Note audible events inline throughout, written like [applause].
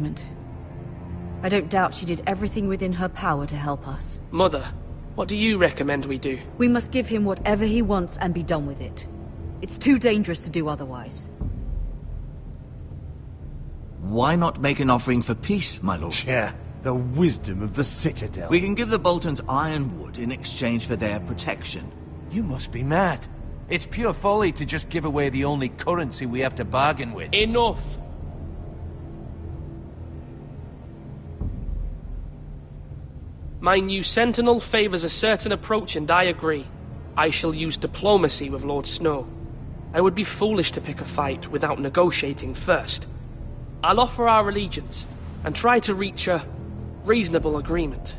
judgment. I don't doubt she did everything within her power to help us. Mother, what do you recommend we do? We must give him whatever he wants and be done with it. It's too dangerous to do otherwise. Why not make an offering for peace, my lord? [laughs] Yeah, the wisdom of the Citadel. We can give the Boltons ironwood in exchange for their protection. You must be mad. It's pure folly to just give away the only currency we have to bargain with. Enough! My new sentinel favors a certain approach and I agree. I shall use diplomacy with Lord Snow. I would be foolish to pick a fight without negotiating first. I'll offer our allegiance and try to reach a reasonable agreement.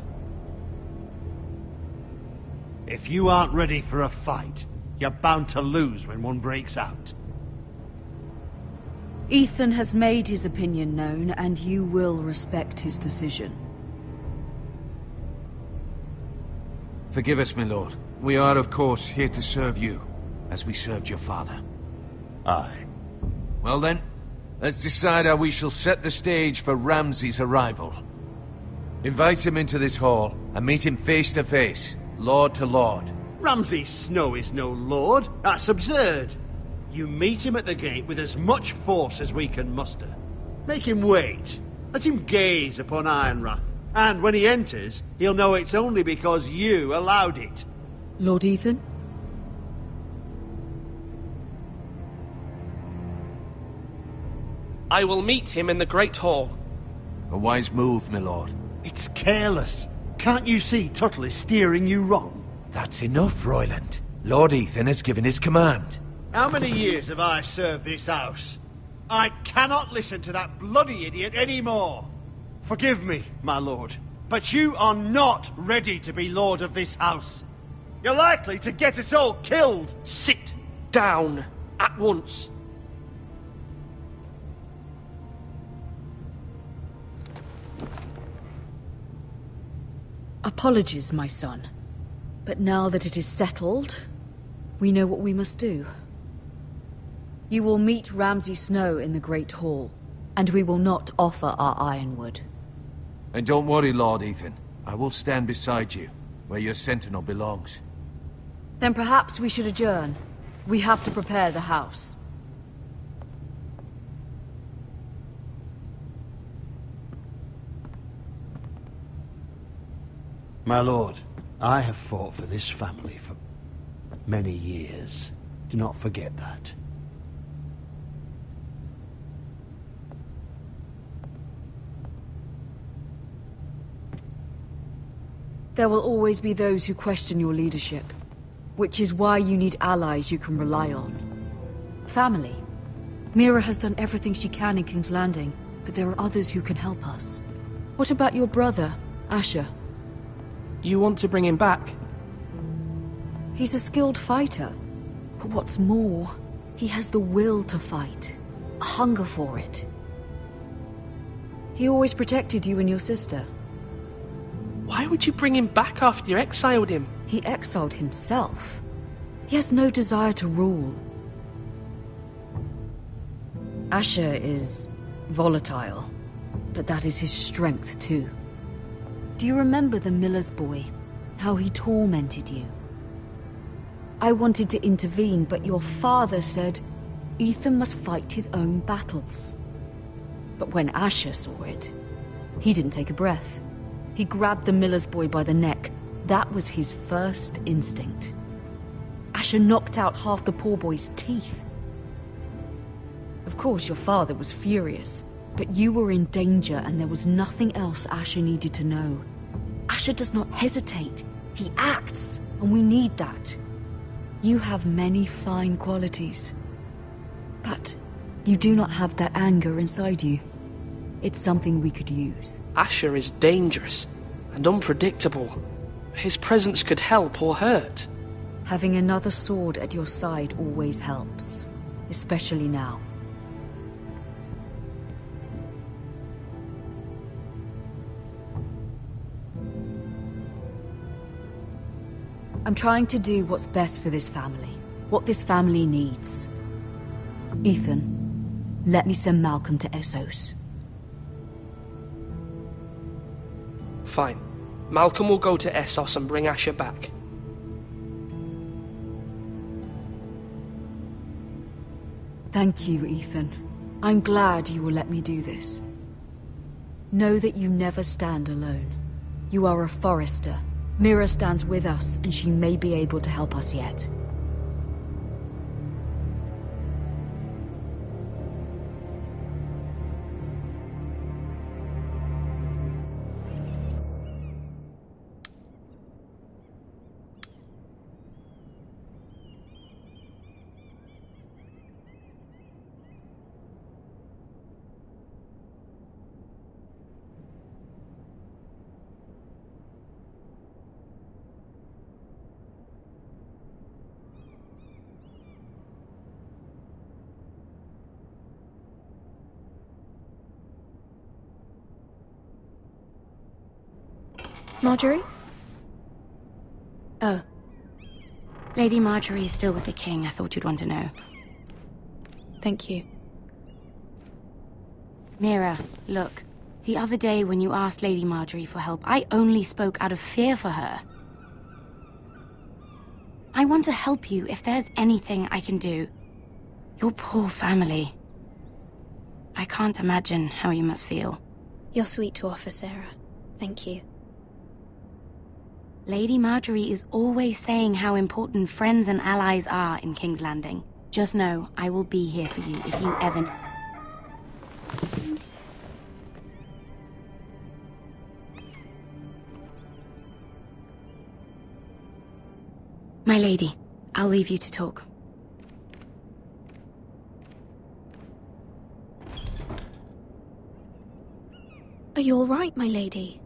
If you aren't ready for a fight, you're bound to lose when one breaks out. Ethan has made his opinion known, and you will respect his decision. Forgive us, my lord. We are, of course, here to serve you, as we served your father. Aye. Well then, let's decide how we shall set the stage for Ramsay's arrival. Invite him into this hall, and meet him face to face, lord to lord. Ramsay Snow is no lord. That's absurd. You meet him at the gate with as much force as we can muster. Make him wait. Let him gaze upon Ironrath. And when he enters, he'll know it's only because you allowed it. Lord Ethan? I will meet him in the Great Hall. A wise move, my lord. It's careless. Can't you see Tuttle is steering you wrong? That's enough, Royland. Lord Ethan has given his command. How many years have I served this house? I cannot listen to that bloody idiot anymore. Forgive me, my lord, but you are not ready to be lord of this house. You're likely to get us all killed. Sit down at once. Apologies, my son. But now that it is settled, we know what we must do. You will meet Ramsay Snow in the Great Hall, and we will not offer our ironwood. And don't worry, Lord Ethan. I will stand beside you, where your sentinel belongs. Then perhaps we should adjourn. We have to prepare the house. My lord, I have fought for this family for many years. Do not forget that. There will always be those who question your leadership, which is why you need allies you can rely on. Family. Mira has done everything she can in King's Landing, but there are others who can help us. What about your brother, Asher? You want to bring him back? He's a skilled fighter. But what's more, he has the will to fight. A hunger for it. He always protected you and your sister. Why would you bring him back after you exiled him? He exiled himself. He has no desire to rule. Asher is volatile, but that is his strength too. Do you remember the miller's boy? How he tormented you? I wanted to intervene, but your father said Ethan must fight his own battles. But when Asher saw it, he didn't take a breath. He grabbed the miller's boy by the neck. That was his first instinct. Asher knocked out half the poor boy's teeth. Of course, your father was furious, but you were in danger and there was nothing else Asher needed to know. Asher does not hesitate. He acts, and we need that. You have many fine qualities. But you do not have that anger inside you. It's something we could use. Asher is dangerous and unpredictable. His presence could help or hurt. Having another sword at your side always helps, especially now. I'm trying to do what's best for this family, what this family needs. Ethan, let me send Malcolm to Essos. Fine. Malcolm will go to Essos and bring Asher back. Thank you, Ethan. I'm glad you will let me do this. Know that you never stand alone. You are a Forrester. Mira stands with us, and she may be able to help us yet. Margaery? Oh. Lady Margaery is still with the king. I thought you'd want to know. Thank you. Mira, look. The other day when you asked Lady Margaery for help, I only spoke out of fear for her. I want to help you if there's anything I can do. Your poor family. I can't imagine how you must feel. You're sweet to offer, Sarah. Thank you. Lady Margaery is always saying how important friends and allies are in King's Landing. Just know, I will be here for you if you ever... My lady, I'll leave you to talk. Are you all right, my lady?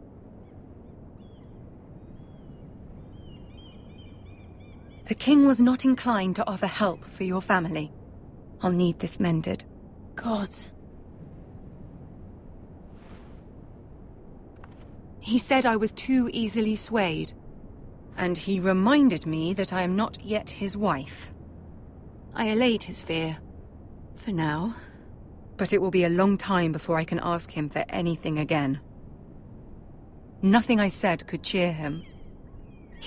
The king was not inclined to offer help for your family. I'll need this mended. Gods. He said I was too easily swayed. And he reminded me that I am not yet his wife. I allayed his fear. For now. But it will be a long time before I can ask him for anything again. Nothing I said could cheer him.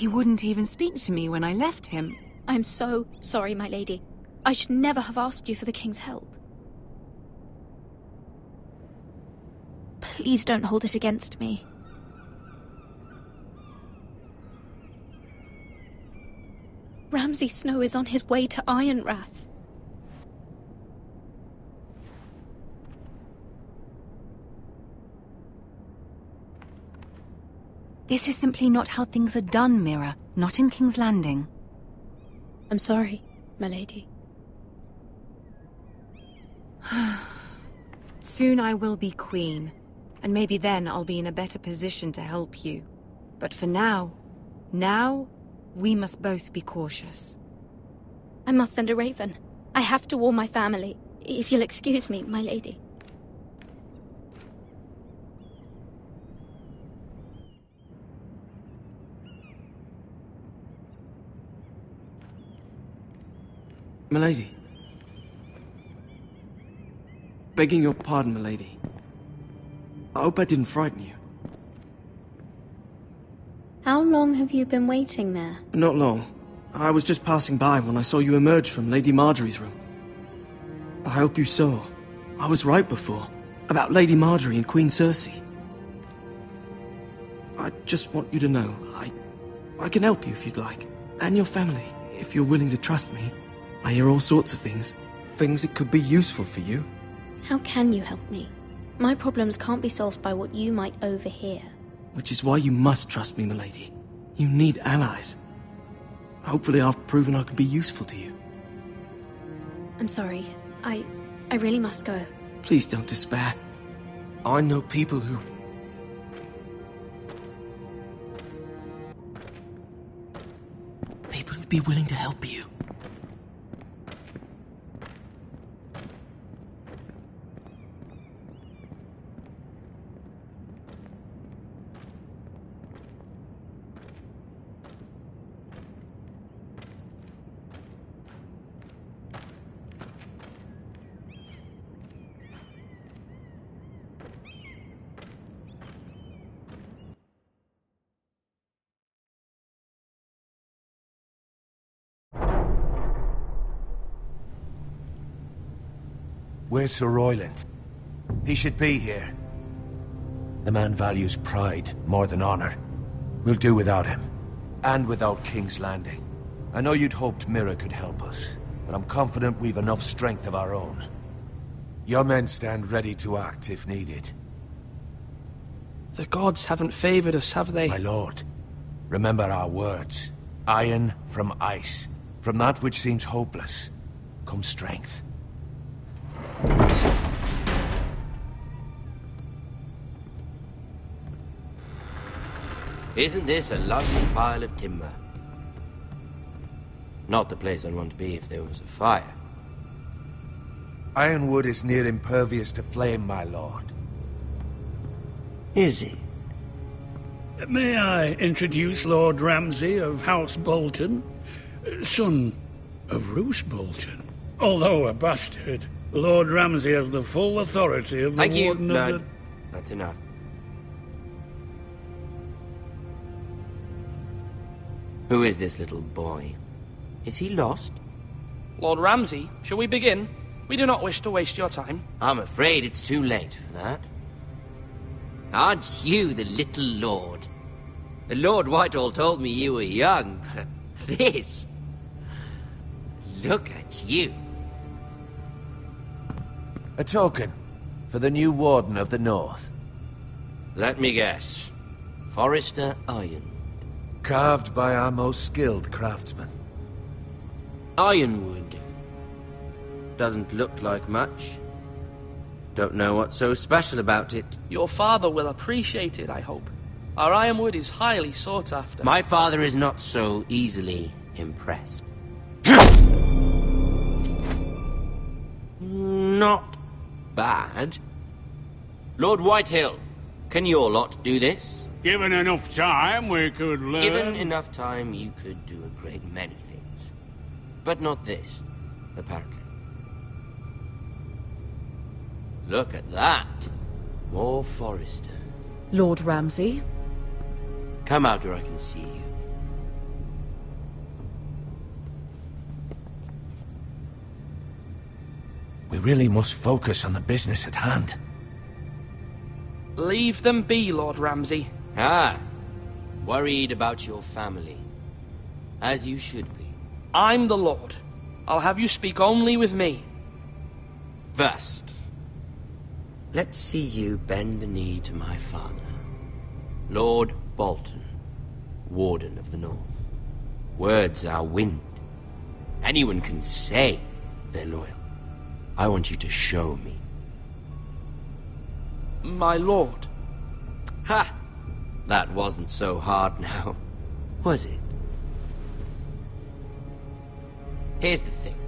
He wouldn't even speak to me when I left him. I'm so sorry, my lady. I should never have asked you for the king's help. Please don't hold it against me. Ramsay Snow is on his way to Ironrath. This is simply not how things are done, Mira. Not in King's Landing. I'm sorry, my lady. [sighs] Soon I will be queen, and maybe then I'll be in a better position to help you. But for now, now, we must both be cautious. I must send a raven. I have to warn my family. If you'll excuse me, my lady. Milady. Begging your pardon, milady. I hope I didn't frighten you. How long have you been waiting there? Not long. I was just passing by when I saw you emerge from Lady Margaery's room. I hope you saw. I was right before. About Lady Margaery and Queen Cersei. I just want you to know, I... I can help you if you'd like. And your family, if you're willing to trust me. I hear all sorts of things. Things that could be useful for you. How can you help me? My problems can't be solved by what you might overhear. Which is why you must trust me, milady. You need allies. Hopefully I've proven I can be useful to you. I'm sorry. I... I really must go. Please don't despair. I know people who... People who'd be willing to help you. Where's Sir Royland? He should be here. The man values pride more than honor. We'll do without him. And without King's Landing. I know you'd hoped Mira could help us, but I'm confident we've enough strength of our own. Your men stand ready to act if needed. The gods haven't favored us, have they? My lord, remember our words. Iron from ice. From that which seems hopeless, comes strength. Isn't this a lovely pile of timber? Not the place I'd want to be if there was a fire. Ironwood is near impervious to flame, my lord. Is it? May I introduce Lord Ramsay of House Bolton, son of Roose Bolton? Although a bastard, Lord Ramsay has the full authority of the Thank you, Warden no, the... That's enough. Who is this little boy? Is he lost? Lord Ramsay, shall we begin? We do not wish to waste your time. I'm afraid it's too late for that. Aren't you the little lord? Lord Whitehill told me you were young, but [laughs] this... Look at you. A token for the new Warden of the North. Let me guess. Forrester Iron. Carved by our most skilled craftsmen. Ironwood. Doesn't look like much. Don't know what's so special about it. Your father will appreciate it, I hope. Our ironwood is highly sought after. My father is not so easily impressed. not bad. Lord Whitehill, can your lot do this? Given enough time, we could learn... Given enough time, you could do a great many things. But not this, apparently. Look at that. More Forresters. Lord Ramsay? Come out where I can see you. We really must focus on the business at hand. Leave them be, Lord Ramsay. Ah, worried about your family. As you should be. I'm the Lord. I'll have you speak only with me. First, let's see you bend the knee to my father, Lord Bolton, Warden of the North. Words are wind. Anyone can say they're loyal. I want you to show me. My lord. Ha! That wasn't so hard now, [laughs] was it? Here's the thing.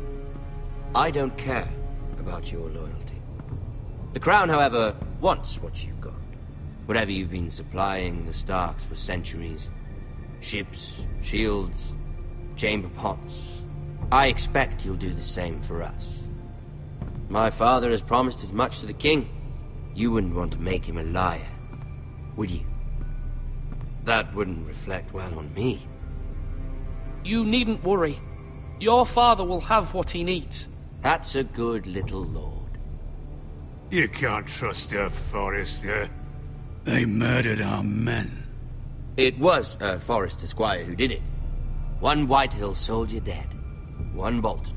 I don't care about your loyalty. The Crown, however, wants what you've got. Whatever you've been supplying the Starks for centuries. Ships, shields, chamber pots. I expect you'll do the same for us. My father has promised as much to the King. You wouldn't want to make him a liar, would you? That wouldn't reflect well on me. You needn't worry. Your father will have what he needs. That's a good little lord. You can't trust her, Forrester. They murdered our men. It was a Forrester Squire who did it. One Whitehill soldier dead. One Bolton.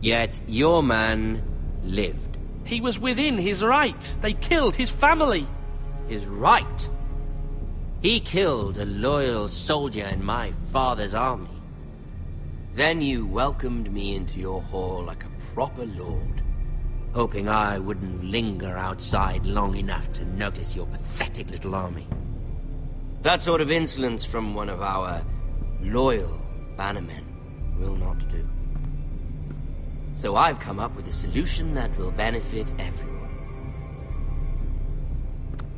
Yet your man lived. He was within his right. They killed his family. His right? He killed a loyal soldier in my father's army. Then you welcomed me into your hall like a proper lord, hoping I wouldn't linger outside long enough to notice your pathetic little army. That sort of insolence from one of our loyal bannermen will not do. So I've come up with a solution that will benefit everyone.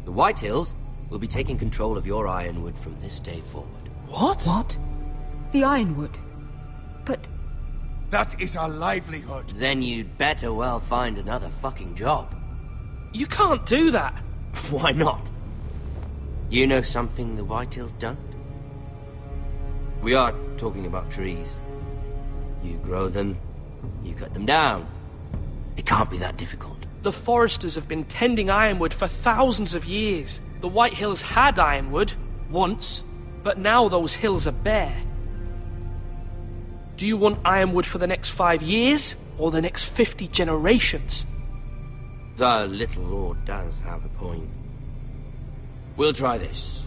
The Whitehills will be taking control of your ironwood from this day forward. What? What? The Ironwood? But That is our livelihood. Then you'd better well find another fucking job. You can't do that. [laughs] Why not? You know something the Whitehills don't? We are talking about trees. You grow them, you cut them down. It can't be that difficult. The Forresters have been tending Ironwood for thousands of years. The Whitehills had Ironwood, once, but now those hills are bare. Do you want Ironwood for the next five years, or the next fifty generations? The little lord does have a point. We'll try this.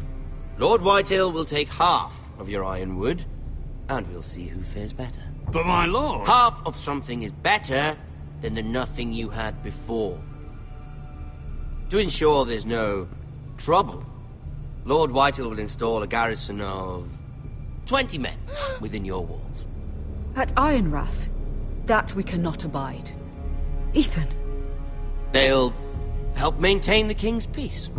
Lord Whitehill will take half of your ironwood, and we'll see who fares better. But my lord... Half of something is better than the nothing you had before. To ensure there's no trouble, Lord Whitehill will install a garrison of 20 men [gasps] within your walls. At Ironrath, that we cannot abide. Ethan. They'll help maintain the king's peace.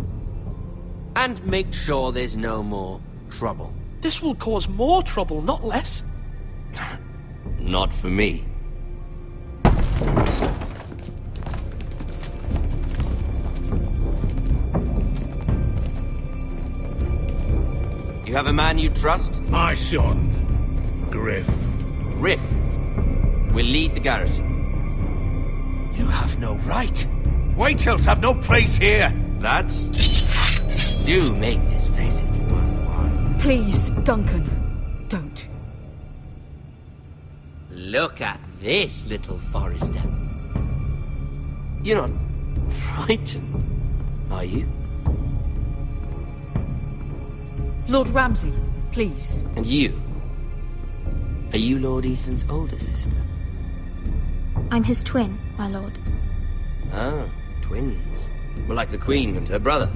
And make sure there's no more trouble. This will cause more trouble, not less. [laughs] Not for me. You have a man you trust? My son, Gryff. Gryff will lead the garrison. You have no right. Whitehills have no place here. Lads, do make this visit worthwhile. Please, Duncan, don't. Look at this, little Forrester. You're not frightened, are you? Lord Ramsay, please. And you? Are you Lord Ethan's older sister? I'm his twin, my lord. Ah, twins. Well, like the Queen and her brother.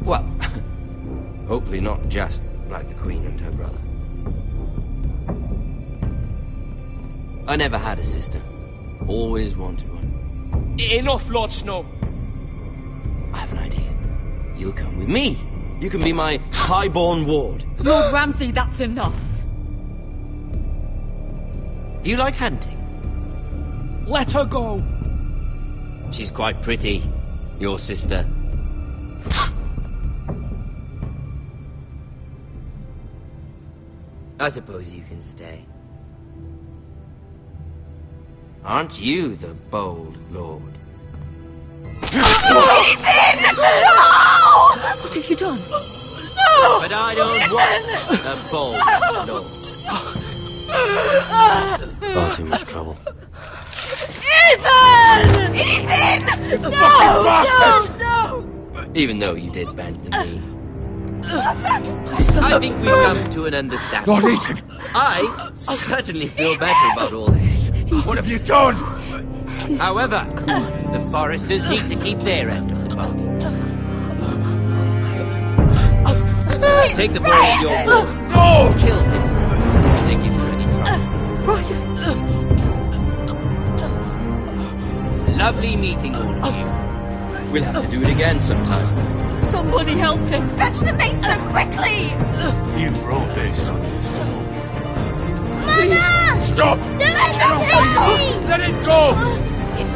Well, [laughs] hopefully not just like the Queen and her brother. I never had a sister. Always wanted one. Enough, Lord Snow. I have an idea. You'll come with me. You can be my highborn ward. Lord Ramsay, that's enough. Do you like hunting? Let her go. She's quite pretty, your sister. [gasps] I suppose you can stay. Aren't you the bold lord? Ethan! No! What have you done? No! But I don't want a bold No. Far too much trouble. Ethan! Ethan! No! No! No! Even though you did bend the knee. I think we've come to an understanding. Lord Ethan! I certainly feel better about all this. What have you done? However, the Forresters need to keep their end Take the boy to your ward. No! Kill him. If they give you any trouble. Ryon! Lovely meeting all of you. We'll have to do it again sometime. Somebody help him! Fetch the maester quickly! You brought this on yourself. Mama! Stop! Don't let them take me! Let it go!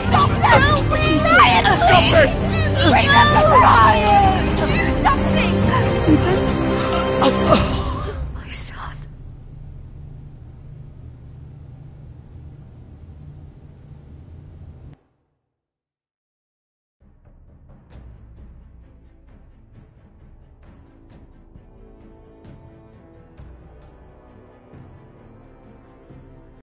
Stop them! Ryon, Stop it! Remember Ryon! Oh, oh.